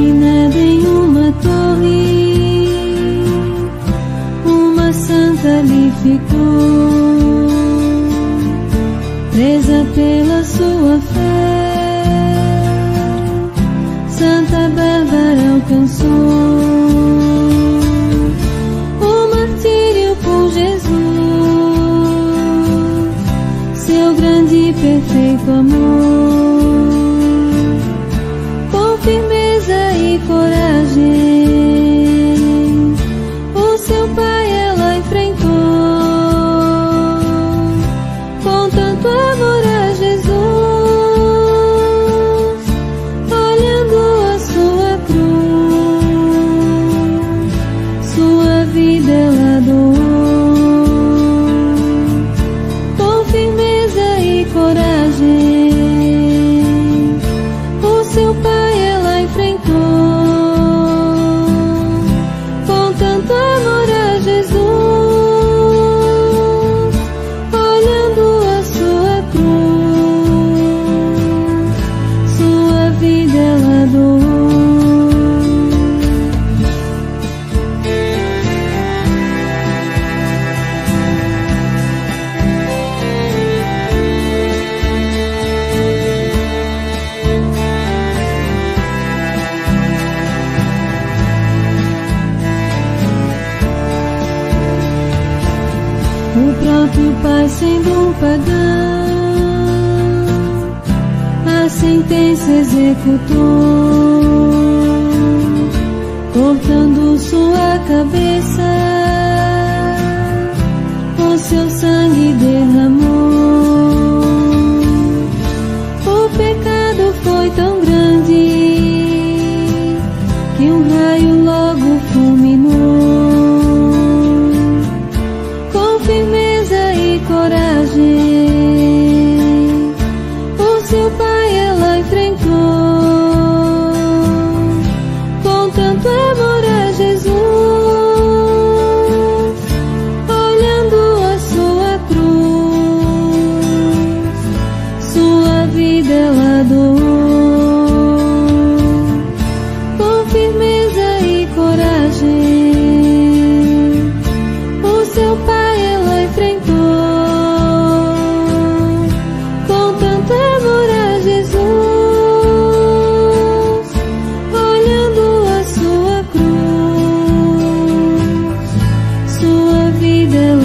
uma torre, uma santa lhe ficou, presa pela sua fé. Santa Bárbara alcançou o martírio por Jesus, seu grande e perfeito amor. O próprio pai sendo um pagão, a sentença executou, cortando sua cabeça, o seu sangue derramou. O pecado foi tão grande que um raio pai ela enfrentou. Vida ela